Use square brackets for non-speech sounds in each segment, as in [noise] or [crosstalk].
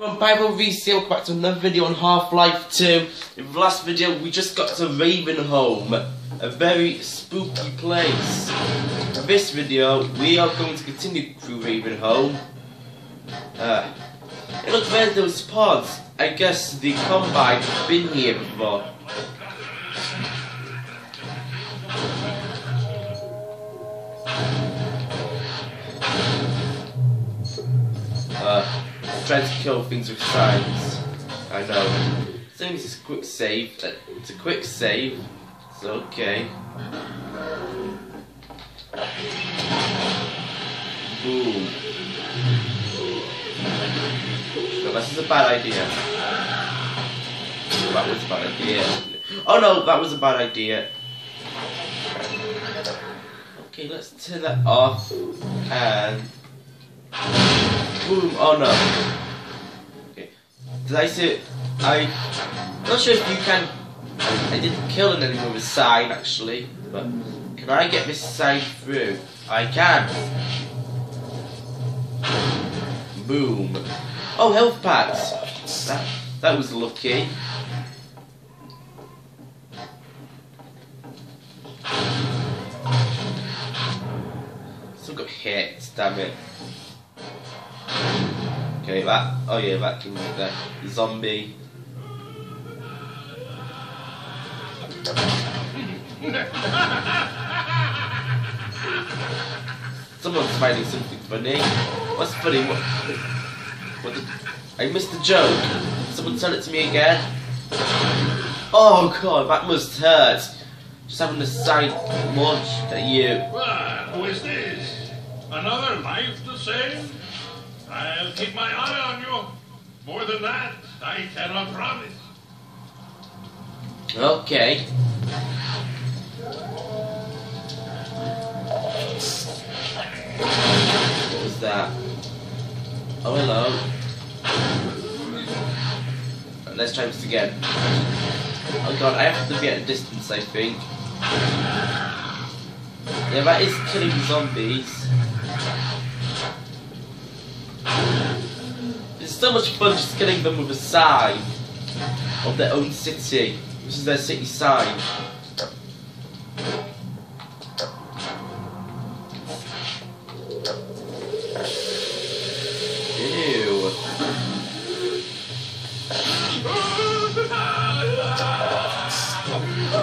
From Bible welcome back to another video on Half-Life 2. In the last video, we just got to Ravenholm, a very spooky place. In this video, we are going to continue through Ravenholm. Uh, it looks those pods. I guess the Combine have been here before. Trying to kill things with signs. I know. This is a quick save. Uh, it's a quick save. It's okay. Boom. No, this is a bad idea. That was a bad idea. Oh no, that was a bad idea. Okay, let's turn that off and boom. Oh no. Did I say I? Not sure if you can. I, didn't kill an enemy with a sign actually, but can I get this sign through? I can. Boom. Oh, health packs. That that was lucky. Still got hit. Damn it. Okay, that. Oh yeah, that can that zombie. Someone's finding something funny. What's funny? What? What? Did, I missed the joke. Someone tell it to me again. Oh god, that must hurt. Just having a side launched at you. Well, who is this? Another life to save? I'll keep my eye on you. More than that, I cannot promise. Okay. What was that? Oh, hello. Let's try this again. Oh god, I have to be at a distance, I think. Yeah, that is killing zombies. It's so much fun just killing them with a sign of their own city. This is their city sign. Ew.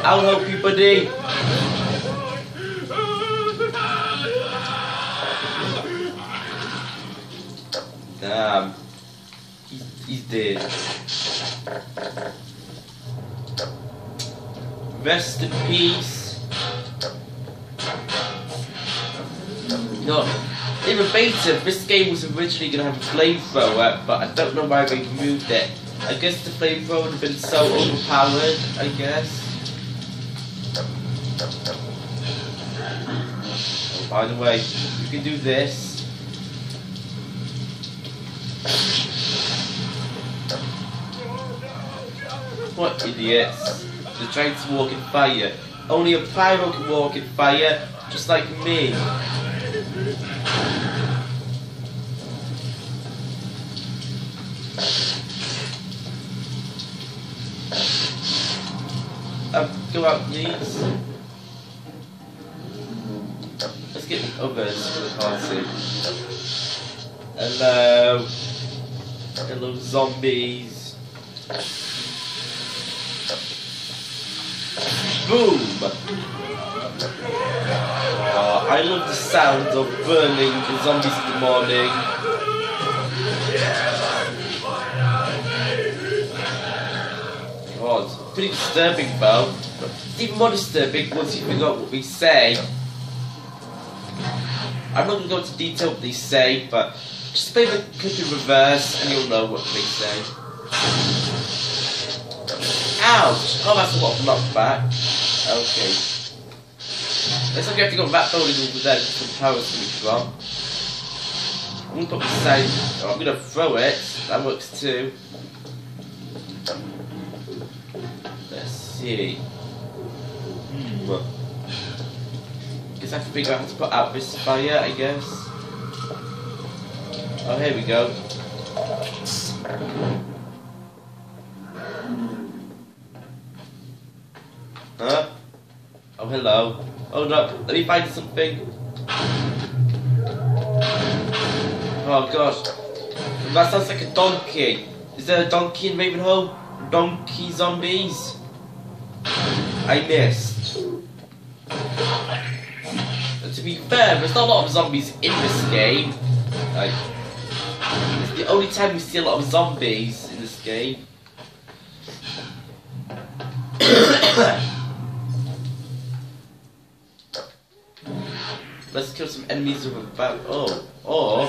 I'll help you, buddy. Rest in peace. No, in beta, this game was originally going to have a flamethrower, but I don't know why they removed it. I guess the flamethrower would have been so overpowered, I guess. By the way, you can do this. What idiots. Trying to walk in fire. Only a pyro can walk in fire, just like me. Um, go out, please. Let's get the others for the party. Hello. Hello, zombies. Boom! Oh, I love the sound of burning zombies in the morning. Oh, God, pretty disturbing though. It's even more disturbing once you out what we say. I'm not going to go into detail what they say, but just play the clip in reverse and you'll know what they say. Ouch! Oh, that's a lot of knockback. Okay. Looks like you have to go back building the there to the power switch from. I'm gonna put side. Oh, I'm gonna throw it. That works too. Let's see. Hmm. Guess I have to figure out how to put out this fire, I guess. Oh, here we go. Huh? Oh, hello. Oh, Hold up, let me find something. Oh gosh. That sounds like a donkey. Is there a donkey in Ravenholm? Donkey zombies? I missed. To be fair, there's not a lot of zombies in this game. Like, it's the only time we see a lot of zombies in this game. Let's kill some enemies with a bat. Oh, or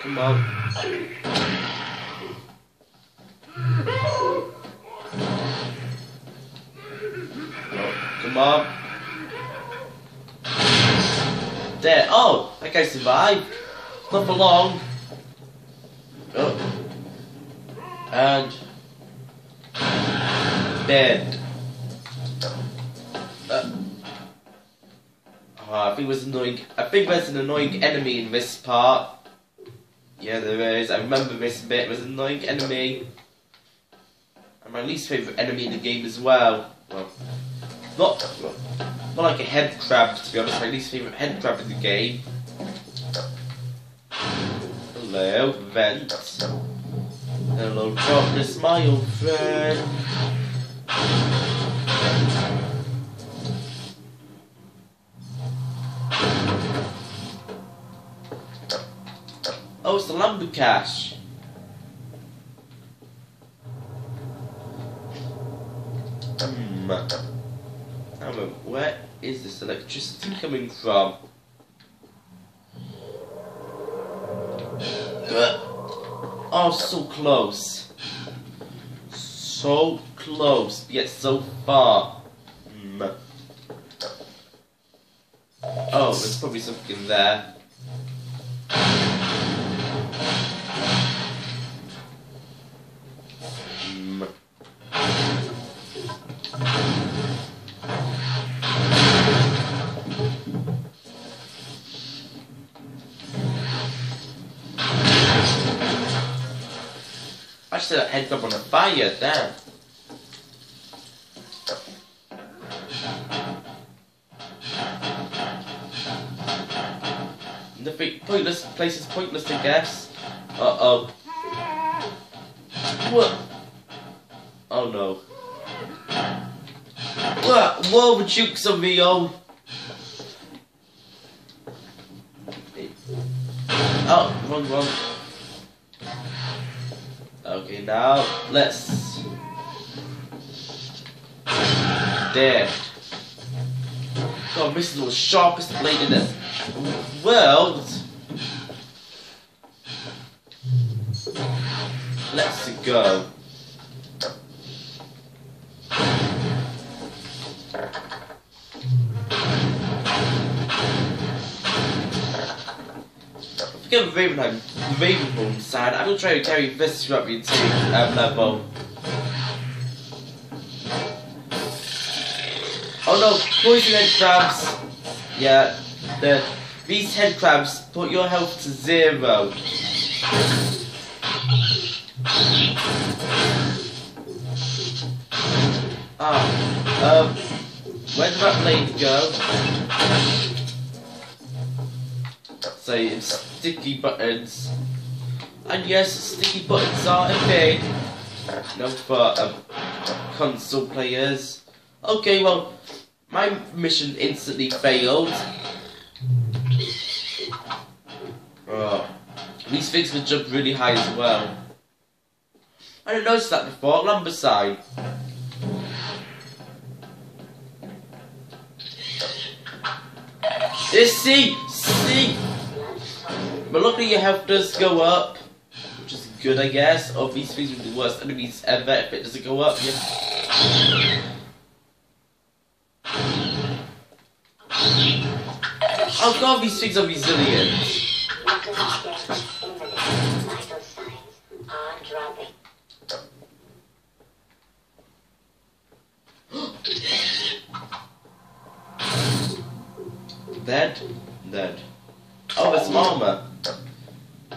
come on. Oh, come on. There. Oh, that guy survived. Not for long. Oh. And Uh, oh, I think there's annoying. I think there's an annoying enemy in this part. Yeah, there is. I remember this bit. There's an annoying enemy. And my least favourite enemy in the game as well. Well, not not like a head crab to be honest. My least favourite head crab in the game. Hello, vent. Hello, darkness, my old friend. Oh, it's the Lambda cache. However, where is this electricity coming from? Uh, Oh, so close. So close, yet so far. Hmm. Oh, there's probably something there. Hmm. I set that head up on a fire, damn. Pointless place is pointless, to guess. Uh oh. What? Oh no. What? Whoa, jukes on me, oh. Oh, wrong, wrong. Okay, now let's. There. God, this is the sharpest blade in the world. Let's go. Forget the Ravenholm, the Ravenholm side. I'm gonna try to carry this throughout the entire um, level. Oh no, poison head crabs. Yeah, the these head crabs put your health to zero. Ah, um, where did that blade go? So it's sticky buttons. And yes, sticky buttons are a thing. No, for um, console players. Okay, well, my mission instantly failed. Oh, these things can jump really high as well. I didn't notice that before. Lumber side. Yes, see, see. But luckily your health does go up, which is good, I guess. Of these things are the worst enemies ever if it doesn't go up. Yeah. Oh god, these things are resilient. [gasps] [gasps] [gasps] Dead? Dead. Oh, it's armor.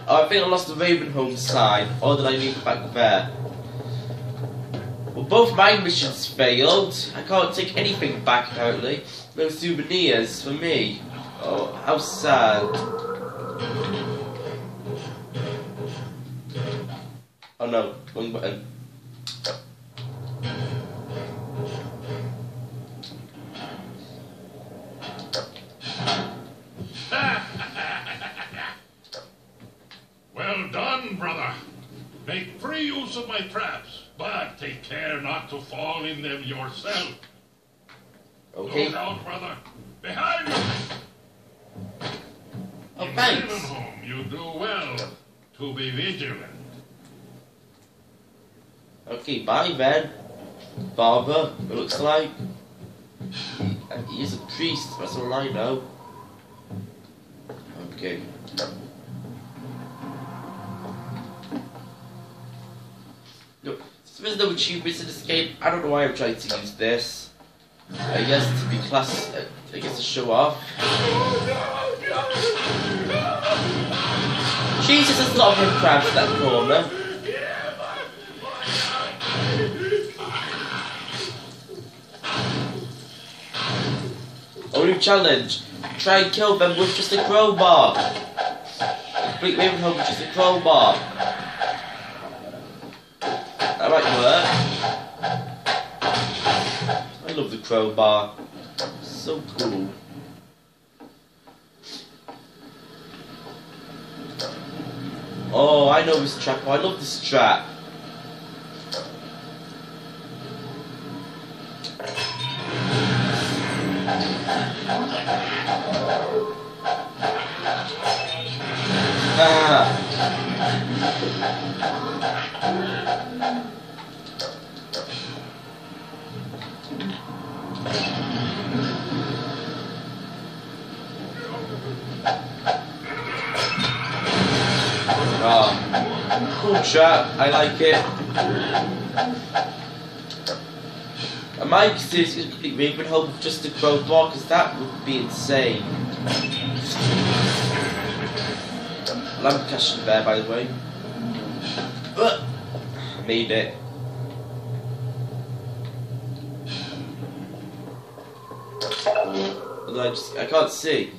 Oh, I think I lost the Ravenholm sign, or oh, did I leave it back there? Well, both my missions failed. I can't take anything back, apparently. No souvenirs for me. Oh, how sad. Oh no, wrong button. Well done, brother. Make free use of my traps, but take care not in them yourself. Okay. Look out, brother. Behind you. Oh, In thanks. Ravenholm, you do well to be vigilant. Okay, bye then. Barber, it looks like. He, uh, he is a priest, that's all I know. Okay. Look, there's no achievements in this game. I don't know why I'm trying to use this. I guess to be class, I guess to show off. Jesus, there's a lot of crabs in that corner. Only challenge. Try and kill them with just a crowbar. Complete Ravenholm with just a crowbar. Crowbar. So cool. Oh, I know this trap. I love this trap. Ah. Cool trap. I like it. I might consider to complete Ravenholm with just a crowbar because that would be insane. Lamp cashing there, by the way. Ugh. Made it. I just I can't see.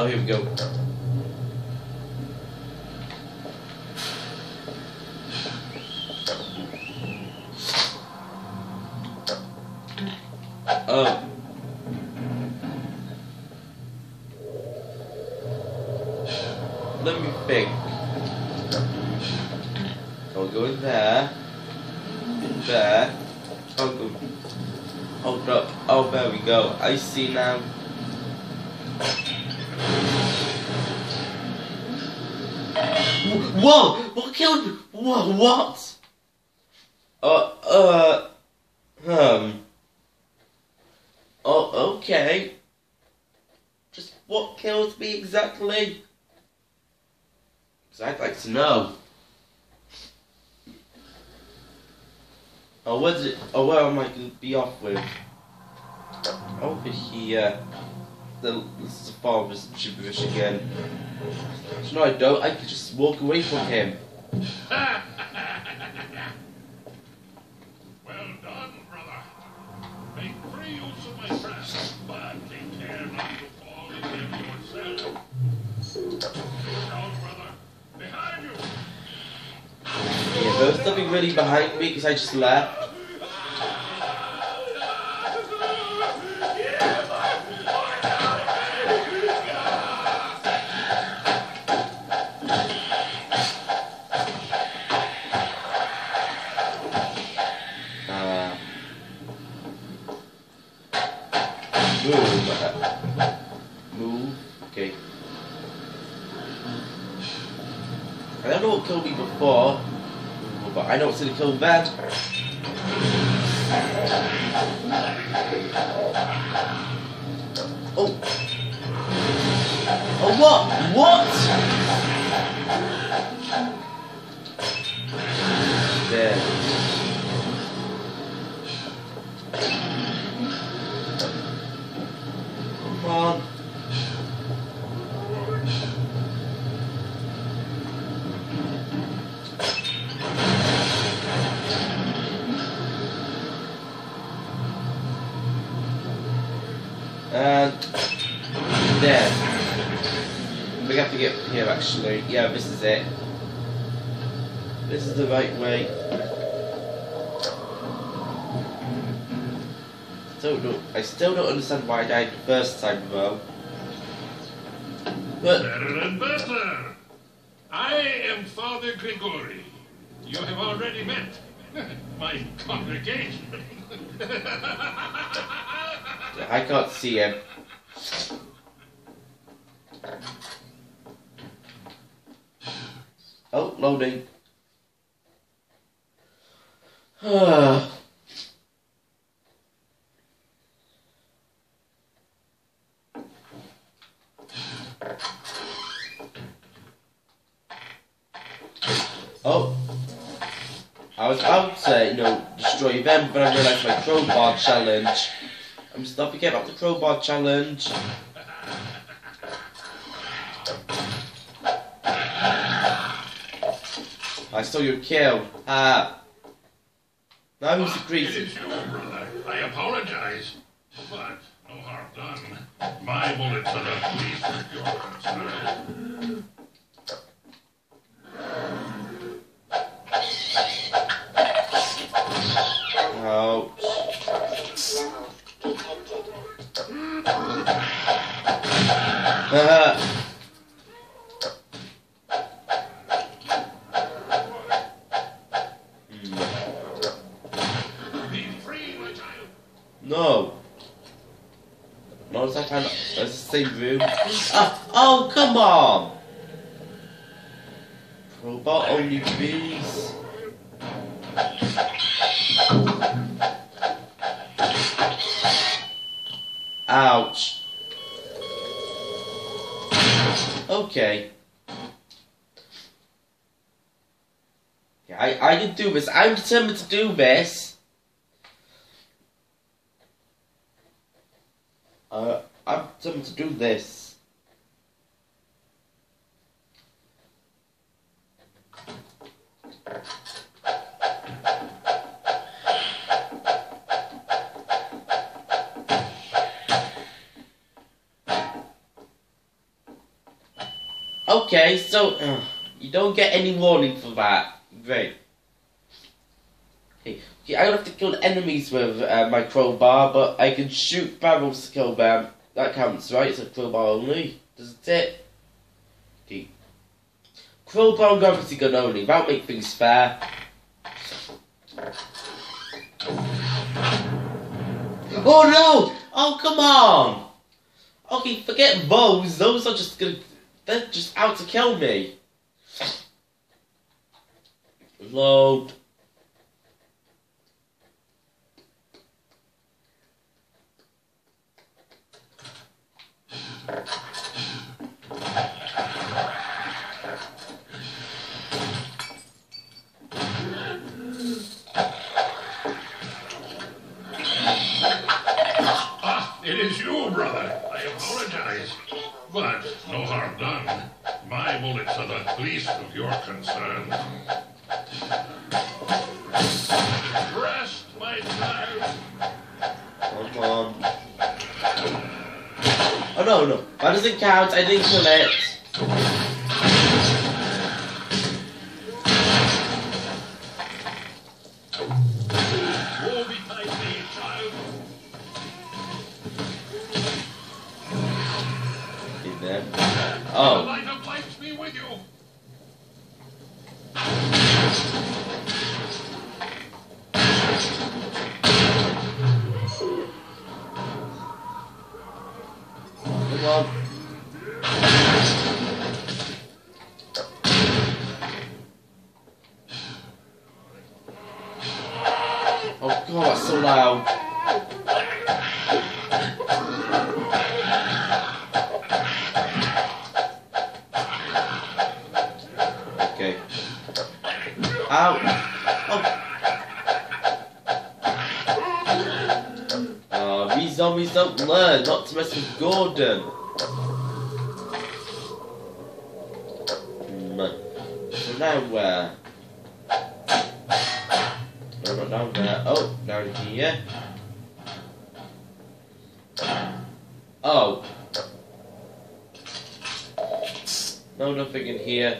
Oh, here we go. Oh. Let me think. I'll go there. There. I'll go. Hold up. Oh, there we go. I see now. Whoa! What killed? Whoa, what? Uh, uh, um. Oh, okay. Just what killed me exactly? Because I'd like to know. Oh, where's it? Oh, where am I going to be off with? Over here. The, this is gibberish again. You know I don't? I could just walk away from him. [laughs] Well done, brother. Make free use of my traps, but take care not to fall in them yourself. Out, brother. Behind you. Yeah, there was nothing really behind me because I just left. Move. Move. Okay. I don't know what killed me before, but I know what's gonna kill that. Oh. Oh what? What? Actually. Yeah, this is it. This is the right way. Still don't, I still don't understand why I died the first time though. But Better and better. I am Father Grigori. You have already met [laughs] my congregation. [laughs] I can't see him. Oh, loading. [sighs] oh. I was about to say, you know, destroy them, but I realised my crowbar challenge. I'm not forget about the crowbar challenge. I saw your kill. Ah. now who's the It greasy? is you, brother. I apologize. But no harm done. My bullets are the least of your concern. Ouch. Ah. [laughs] Hmm. Be free, my child. No. Not as I can. That's the same room. Ah, [laughs] oh, come on! Robot only please. Ouch. Okay. Yeah, I, I can do this. I'm determined to do this. Uh, To do this. Okay, so uh, you don't get any warning for that. Great. Okay, okay, I don't have to kill enemies with uh, my crowbar, but I can shoot barrels to kill them. That counts, right? It's a crowbar only, doesn't it? Okay. Crowbar and gravity gun only. That'll make things fair. Oh no! Oh come on! Okay, forget those. Those are just gonna. They're just out to kill me. Load. Ah, it is you, brother. I apologize. But no harm done. My bullets are the least of your concerns. Rest, my child. Come on. Oh no, no. That doesn't count. I didn't kill Uh, these zombies don't learn not to mess with Gordon. Hmm. So now where? No, not down there. Oh, down here. Oh. No, nothing in here.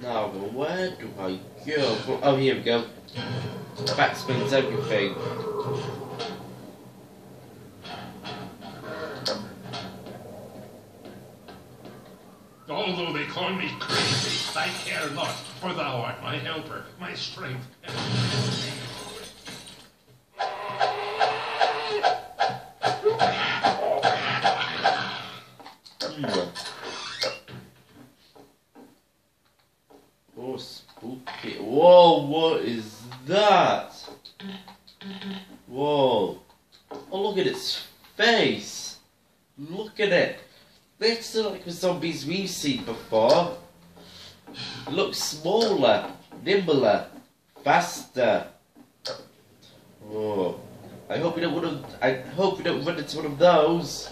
Now, where do I go? Oh, here we go. Explains everything. Although they call me crazy, I care not, for thou art my helper, my strength. Hmm. The zombies we've seen before. Look smaller, nimbler, faster. Oh. I hope we don't want to, I hope we don't run into one of those.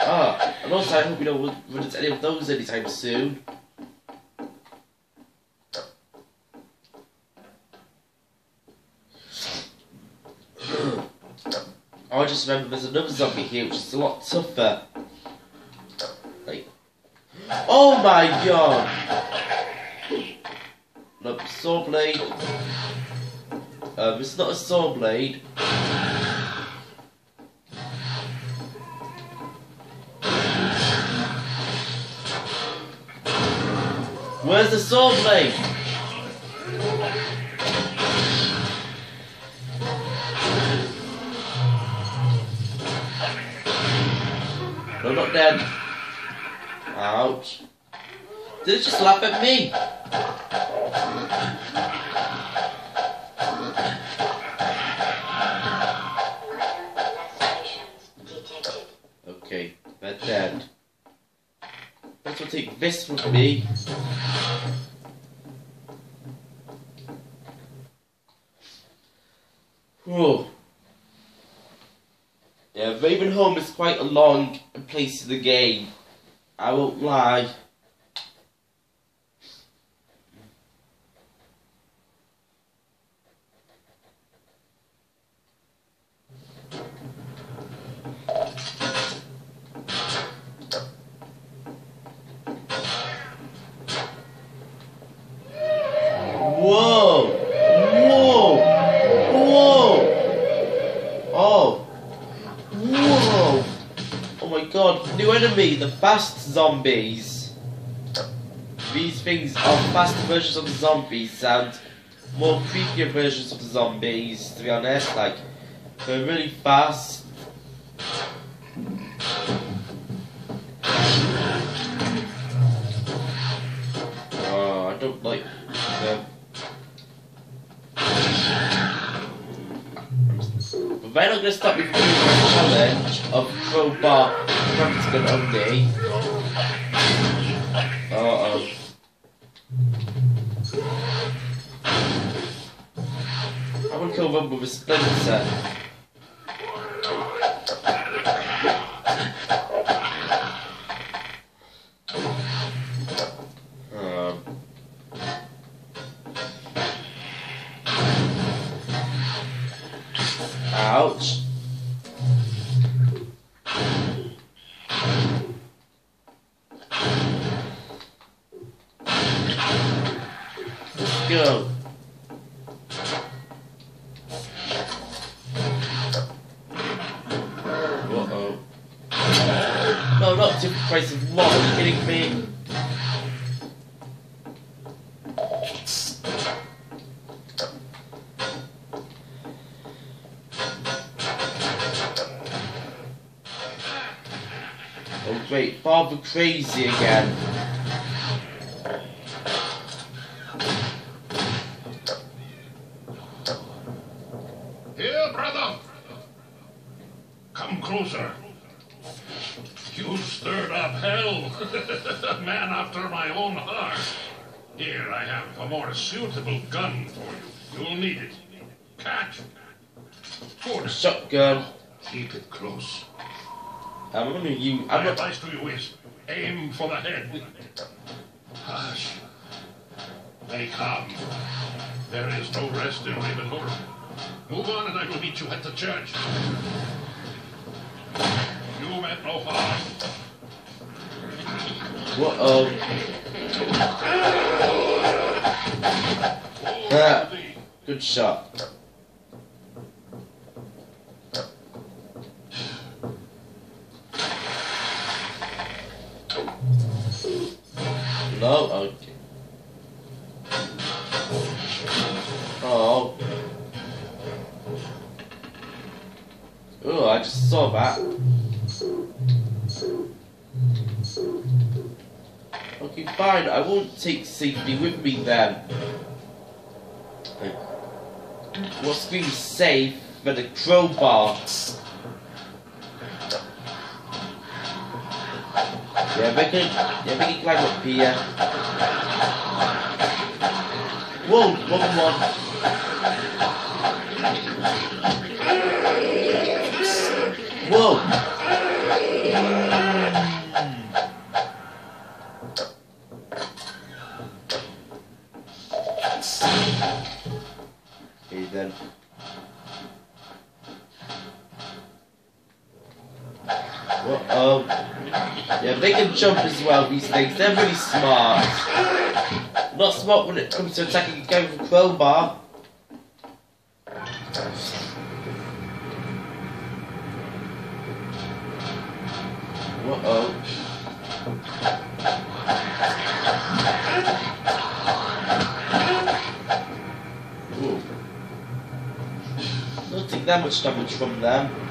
Ah, and also I hope we don't run into any of those anytime soon. I just remember there's another zombie here which is a lot tougher. Oh my god! Look, saw blade. Um, it's not a saw blade. Where's the saw blade? No, not dead. Ouch. Did it just laugh at me? Okay, they're dead. Let's take this with me. Whoa. Yeah, Ravenholm is quite a long place in the game. I won't lie. Zombies. These things are faster versions of the zombies and more creepier versions of the zombies, to be honest. Like, they're really fast. Oh, I don't like them. But they're not going to stop me from doing my challenge of crowbar practice gun I want to kill them No, not two price of one. Are you kidding me? Oh great, Father Crazy again. Here, brother. Come closer. You stirred up hell. a man after my own heart. Here I have a more suitable gun for you. You'll need it. Catch. Shotgun. Keep it close. I'm gonna use. My I'm not. advice to you is aim for the head. Hush. They come. There is no rest in Ravenholm. Move on and I will meet you at the church. You meant no harm. What? Oh. Ah, good shot. Fine. I won't take safety with me then. What's being safe for the crowbar? Yeah, we can, yeah, we can climb up here. Whoa, one one. Whoa. Can jump as well, these things. They're really smart. Not smart when it comes to attacking with a crowbar. Uh-oh. Ooh. Don't take that much damage from them.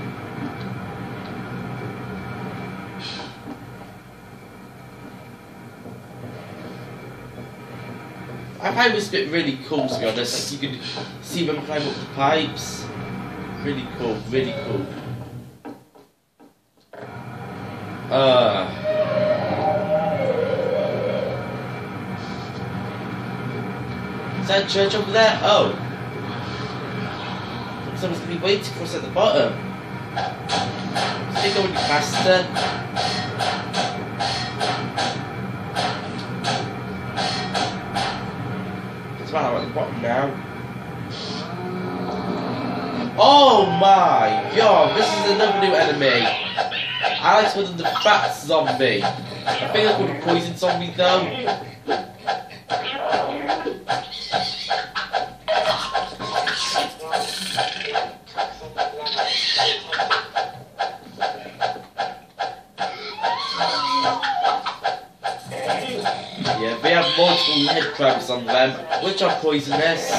This bit really cool to be honest. You could see them climb up the pipes. Really cool, really cool. Uh Is that church over there? Oh. Someone's gonna be waiting for us at the bottom. Is it going faster? It's about at the bottom now. Oh my god, this is another new enemy. One of the fat zombie. I think that's called a poison zombie though. On them, which are poisonous.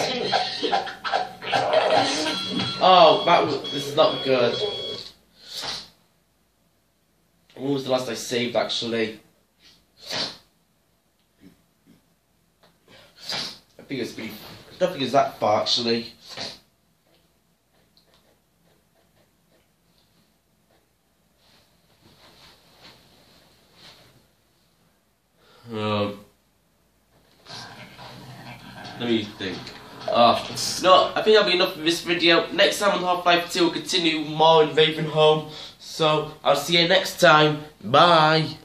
Oh, that was, this is not good. When was the last I saved, actually? I think it's pretty... I don't think it's that far, actually. Um, let me think. Ah, no, I think that'll be enough for this video. Next time on Half-Life 2, we'll continue more in home. So, I'll see you next time. Bye.